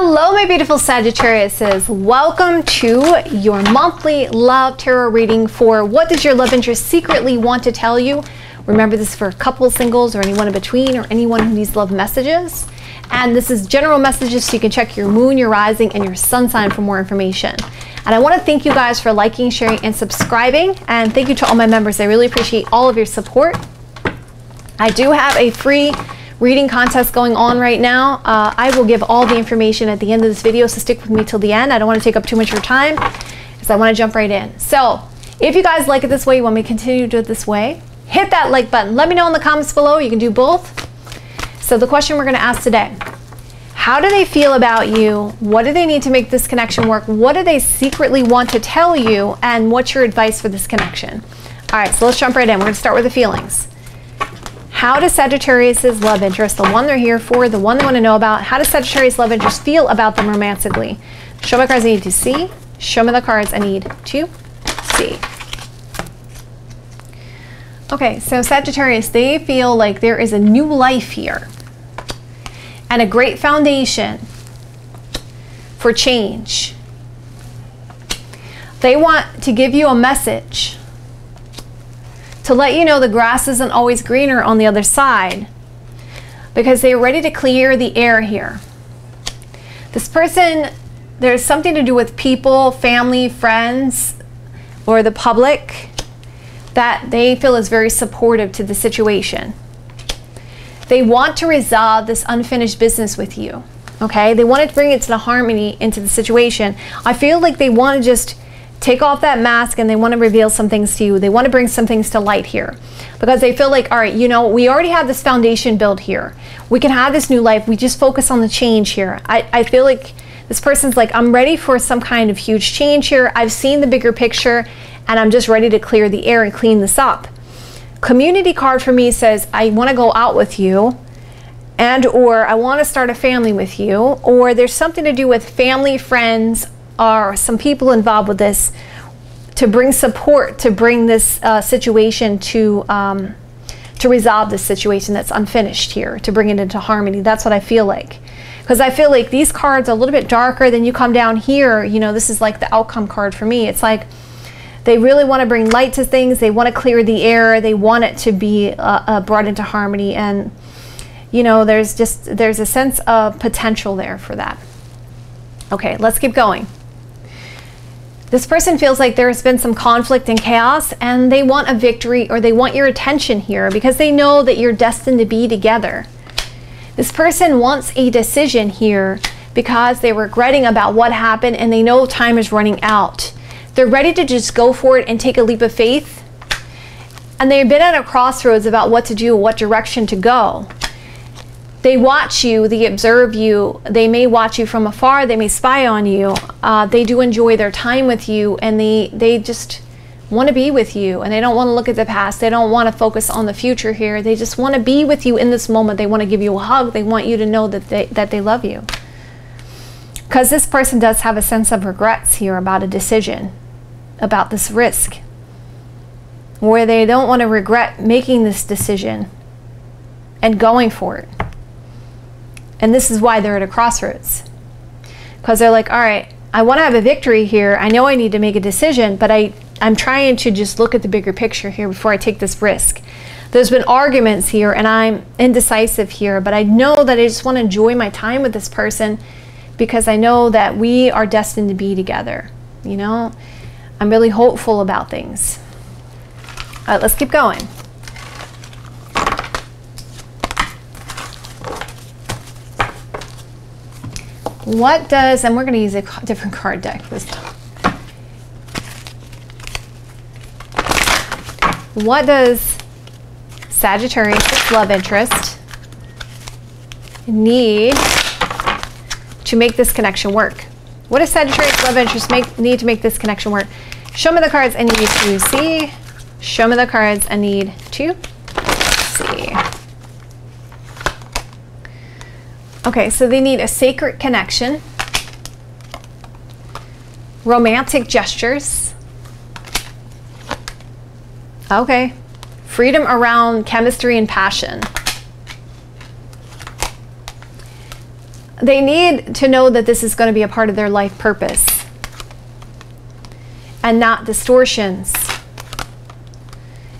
Hello, my beautiful Sagittariuses. Welcome to your monthly love tarot reading for what does your love interest secretly want to tell you? Remember, this is for a couple singles or anyone in between or anyone who needs love messages. And this is general messages so you can check your moon, your rising, and your sun sign for more information. And I want to thank you guys for liking, sharing, and subscribing. And thank you to all my members. I really appreciate all of your support. I do have a free reading contest going on right now. Uh, I will give all the information at the end of this video, so stick with me till the end. I don't want to take up too much of your time because I want to jump right in. So if you guys like it this way, you want me to continue to do it this way, hit that like button. Let me know in the comments below. You can do both. So the question we're going to ask today, how do they feel about you? What do they need to make this connection work? What do they secretly want to tell you? And what's your advice for this connection? All right, so let's jump right in. We're going to start with the feelings. How does Sagittarius' love interest, the one they're here for, the one they want to know about, how does Sagittarius' love interest feel about them romantically? Show me the cards I need to see. Show me the cards I need to see. Okay, so Sagittarius, they feel like there is a new life here and a great foundation for change. They want to give you a message to let you know the grass isn't always greener on the other side because they're ready to clear the air here. This person, there's something to do with people, family, friends, or the public that they feel is very supportive to the situation. They want to resolve this unfinished business with you. Okay? They want to bring it to the harmony into the situation. I feel like they want to just take off that mask and they want to reveal some things to you. They want to bring some things to light here because they feel like, all right, you know, we already have this foundation built here. We can have this new life. We just focus on the change here. I, I feel like this person's like, I'm ready for some kind of huge change here. I've seen the bigger picture and I'm just ready to clear the air and clean this up. Community card for me says, I want to go out with you and or I want to start a family with you or there's something to do with family, friends, are some people involved with this to bring support to bring this uh, situation to um, to resolve this situation that's unfinished here to bring it into harmony. That's what i feel like. Because i feel like these cards are a little bit darker than you come down here. You know this is like the outcome card for me. It's like they really want to bring light to things. They want to clear the air. They want it to be uh, uh, brought into harmony. And you know there's just there's a sense of potential there for that. Okay let's keep going this person feels like there's been some conflict and chaos and they want a victory or they want your attention here because they know that you're destined to be together. This person wants a decision here because they're regretting about what happened and they know time is running out. They're ready to just go for it and take a leap of faith. And they've been at a crossroads about what to do, what direction to go they watch you, they observe you, they may watch you from afar, they may spy on you. Uh, they do enjoy their time with you and they, they just want to be with you and they don't want to look at the past. They don't want to focus on the future here. They just want to be with you in this moment. They want to give you a hug. They want you to know that they, that they love you. Because this person does have a sense of regrets here about a decision, about this risk, where they don't want to regret making this decision and going for it. And this is why they're at a crossroads. Because they're like, all right, I want to have a victory here. I know I need to make a decision, but I, I'm trying to just look at the bigger picture here before I take this risk. There's been arguments here, and I'm indecisive here, but I know that I just want to enjoy my time with this person because I know that we are destined to be together. You know, I'm really hopeful about things. All right, let's keep going. What does, and we're going to use a different card deck this time. What does Sagittarius love interest need to make this connection work? What does Sagittarius love interest make, need to make this connection work? Show me the cards I need to see. Show me the cards I need to see. Okay, so they need a sacred connection, romantic gestures. Okay, freedom around chemistry and passion. they need to know that this is going to be a part of their life purpose and not distortions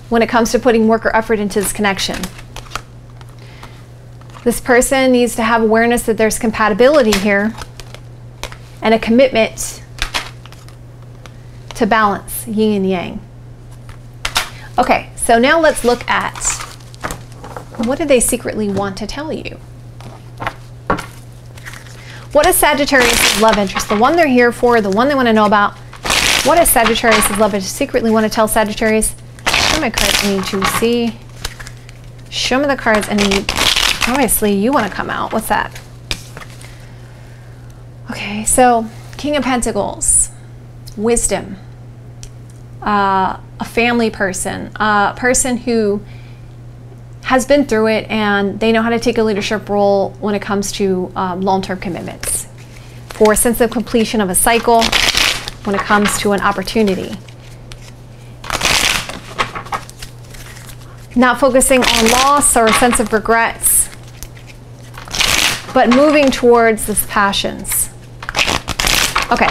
when it comes to putting work or effort into this connection. This person needs to have awareness that there's compatibility here and a commitment to balance yin and yang. Okay, so now let's look at what do they secretly want to tell you? What is Sagittarius' love interest? The one they're here for, the one they want to know about. What does Sagittarius' love interest? Secretly want to tell Sagittarius? Show me the cards I need to see. Show me the cards I need. Obviously, you want to come out. What's that? Okay, so King of Pentacles, wisdom, uh, a family person, a person who has been through it and they know how to take a leadership role when it comes to um, long-term commitments. For a sense of completion of a cycle when it comes to an opportunity. Not focusing on loss or a sense of regrets, but moving towards this passions. Okay,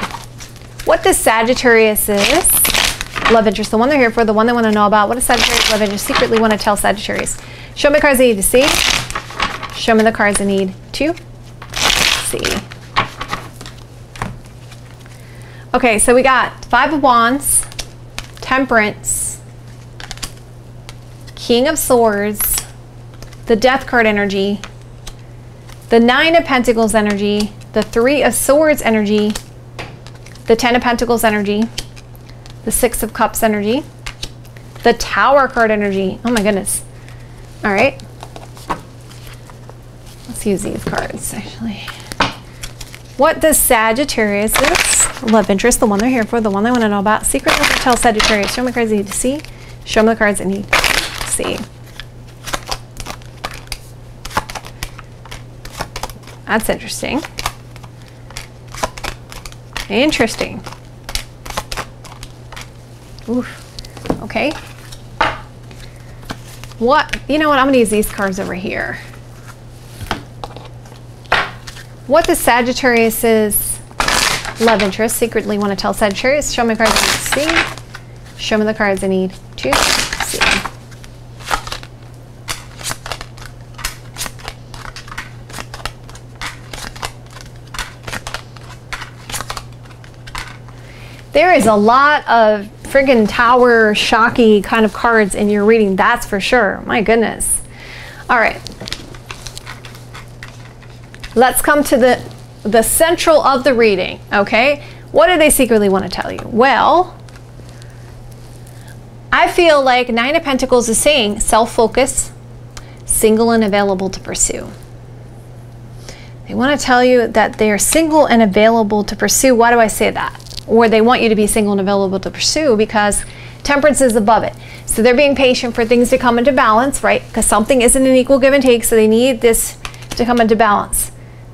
what this Sagittarius is, love interest, the one they're here for, the one they want to know about, what does Sagittarius love interest secretly want to tell Sagittarius? Show me cards I need to see. Show me the cards I need to see. Okay, so we got Five of Wands, Temperance, King of Swords, the Death card energy, the Nine of Pentacles energy, the Three of Swords energy, the Ten of Pentacles energy, the Six of Cups energy, the Tower card energy. Oh my goodness. All right. Let's use these cards actually. What does Sagittarius love interest, the one they're here for, the one they want to know about, secret to tell Sagittarius, show me the cards I need to see, show me the cards I need to see. That's interesting. Interesting. Oof. Okay. What, you know what, I'm gonna use these cards over here. What does Sagittarius's love interest secretly want to tell Sagittarius, show me the cards I need to see. Show me the cards I need to see. There is a lot of friggin' tower shocky kind of cards in your reading, that's for sure. My goodness. All right. Let's come to the, the central of the reading, okay? What do they secretly want to tell you? Well, I feel like Nine of Pentacles is saying self-focus, single and available to pursue. They want to tell you that they are single and available to pursue. Why do I say that? Or they want you to be single and available to pursue because temperance is above it. So they're being patient for things to come into balance, right? Because something isn't an equal give and take, so they need this to come into balance.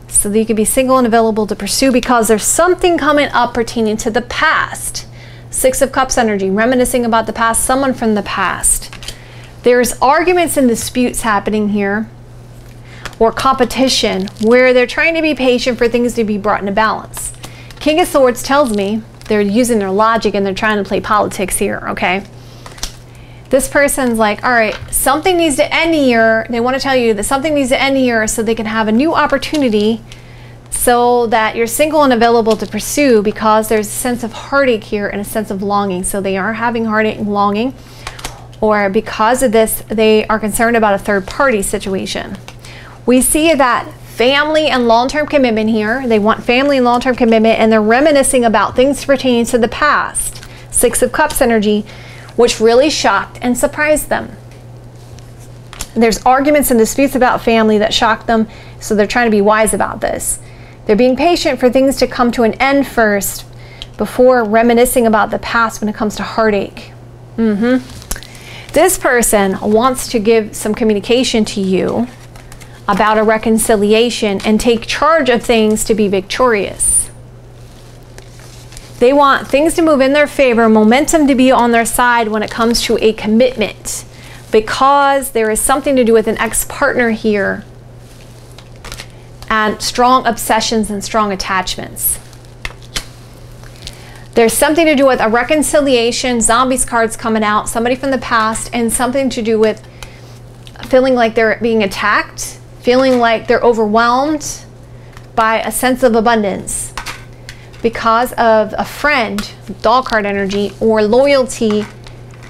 So that you can be single and available to pursue because there's something coming up pertaining to the past. Six of Cups energy, reminiscing about the past, someone from the past. There's arguments and disputes happening here or competition where they're trying to be patient for things to be brought into balance. King of Swords tells me they're using their logic and they're trying to play politics here, okay? This person's like, all right, something needs to end here. They want to tell you that something needs to end here so they can have a new opportunity so that you're single and available to pursue because there's a sense of heartache here and a sense of longing. So they are having heartache and longing or because of this, they are concerned about a third party situation. We see that family and long-term commitment here. They want family and long-term commitment and they're reminiscing about things pertaining to the past. Six of Cups energy, which really shocked and surprised them. There's arguments and disputes about family that shocked them, so they're trying to be wise about this. They're being patient for things to come to an end first before reminiscing about the past when it comes to heartache. Mm-hmm. This person wants to give some communication to you about a reconciliation and take charge of things to be victorious. They want things to move in their favor, momentum to be on their side when it comes to a commitment because there is something to do with an ex partner here and strong obsessions and strong attachments. There's something to do with a reconciliation, zombies cards coming out, somebody from the past, and something to do with feeling like they're being attacked, feeling like they're overwhelmed by a sense of abundance because of a friend, doll card energy, or loyalty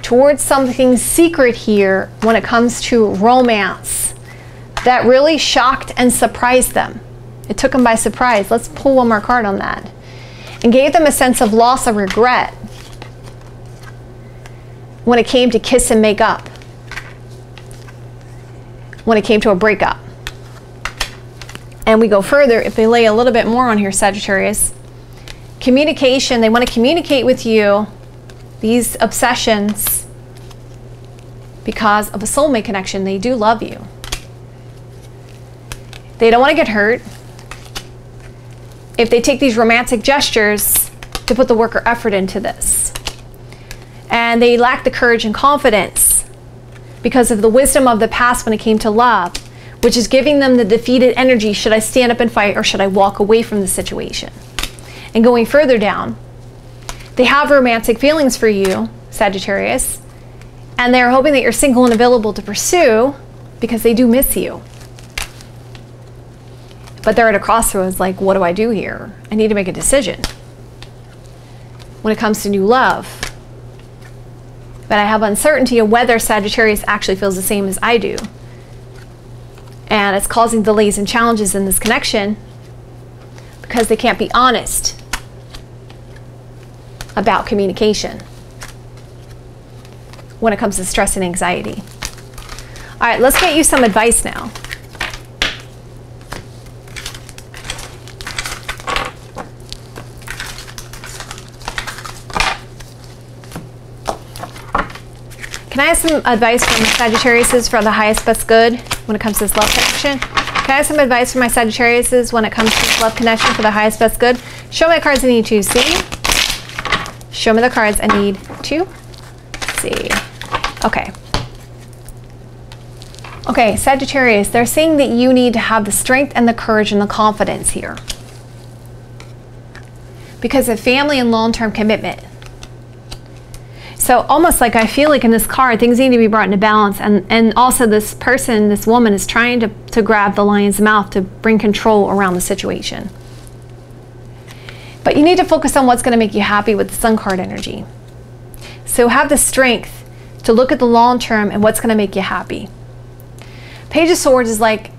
towards something secret here when it comes to romance that really shocked and surprised them. It took them by surprise. Let's pull one more card on that and gave them a sense of loss or regret when it came to kiss and make up, when it came to a breakup. And we go further, if they lay a little bit more on here, Sagittarius, communication, they want to communicate with you these obsessions because of a soulmate connection. They do love you. They don't want to get hurt if they take these romantic gestures to put the work or effort into this. And they lack the courage and confidence because of the wisdom of the past when it came to love, which is giving them the defeated energy should I stand up and fight or should I walk away from the situation? And going further down, they have romantic feelings for you, Sagittarius, and they're hoping that you're single and available to pursue because they do miss you. But they're at a crossroads like, what do I do here? I need to make a decision when it comes to new love. But I have uncertainty of whether Sagittarius actually feels the same as I do. And it's causing delays and challenges in this connection because they can't be honest about communication when it comes to stress and anxiety. All right, let's get you some advice now. Can I have some advice from Sagittarius for the highest best good when it comes to this love connection? Can I have some advice for my Sagittarius when it comes to this love connection for the highest best good? Show me the cards I need to see. Show me the cards I need to see. Okay. Okay, Sagittarius, they're saying that you need to have the strength and the courage and the confidence here. Because of family and long-term commitment. So almost like I feel like in this card, things need to be brought into balance. And, and also this person, this woman is trying to, to grab the lion's mouth to bring control around the situation. But you need to focus on what's going to make you happy with the sun card energy. So have the strength to look at the long term and what's going to make you happy. Page of Swords is like,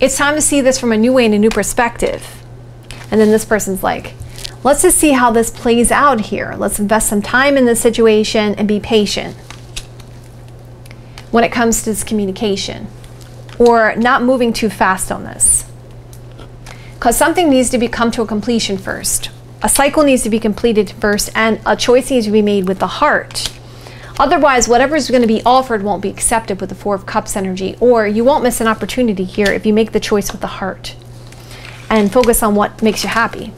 it's time to see this from a new way and a new perspective. And then this person's like, Let's just see how this plays out here. Let's invest some time in this situation and be patient when it comes to this communication or not moving too fast on this. Because something needs to be come to a completion first. A cycle needs to be completed first and a choice needs to be made with the heart. Otherwise, whatever is going to be offered won't be accepted with the Four of Cups energy, or you won't miss an opportunity here if you make the choice with the heart and focus on what makes you happy.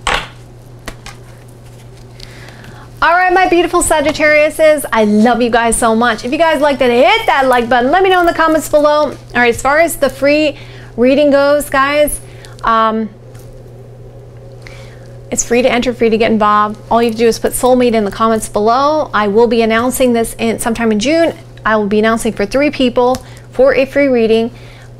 All right, my beautiful Sagittariuses, I love you guys so much. If you guys liked it, hit that like button. Let me know in the comments below. All right, as far as the free reading goes, guys, um, it's free to enter, free to get involved. All you have to do is put soulmate in the comments below. I will be announcing this in sometime in June. I will be announcing for three people for a free reading.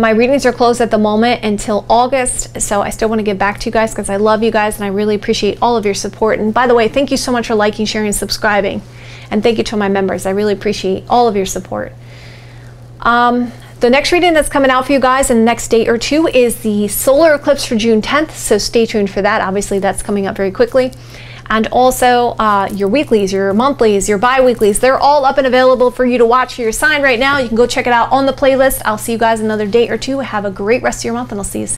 My readings are closed at the moment until August, so I still want to give back to you guys because I love you guys and I really appreciate all of your support. And by the way, thank you so much for liking, sharing, and subscribing. And thank you to my members. I really appreciate all of your support. Um, the next reading that's coming out for you guys in the next day or two is the solar eclipse for June 10th, so stay tuned for that. Obviously, that's coming up very quickly and also uh, your weeklies, your monthlies, your bi-weeklies. They're all up and available for you to watch for your sign right now. You can go check it out on the playlist. I'll see you guys another day or two. Have a great rest of your month and I'll see you soon.